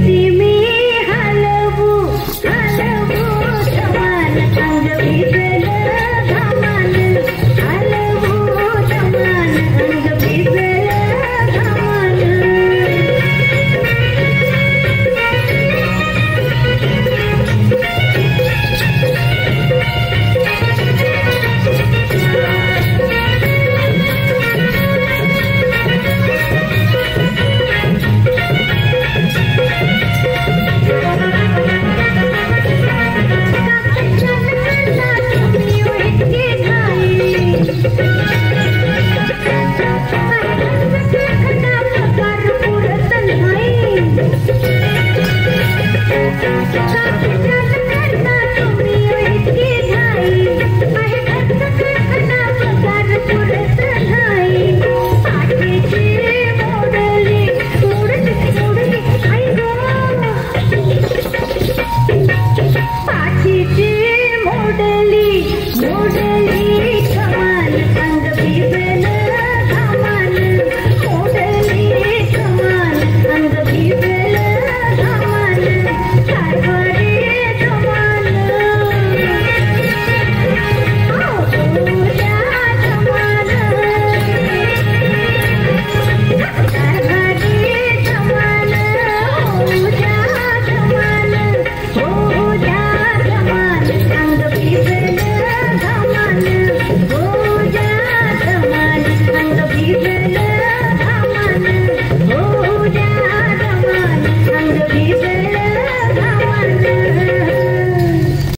see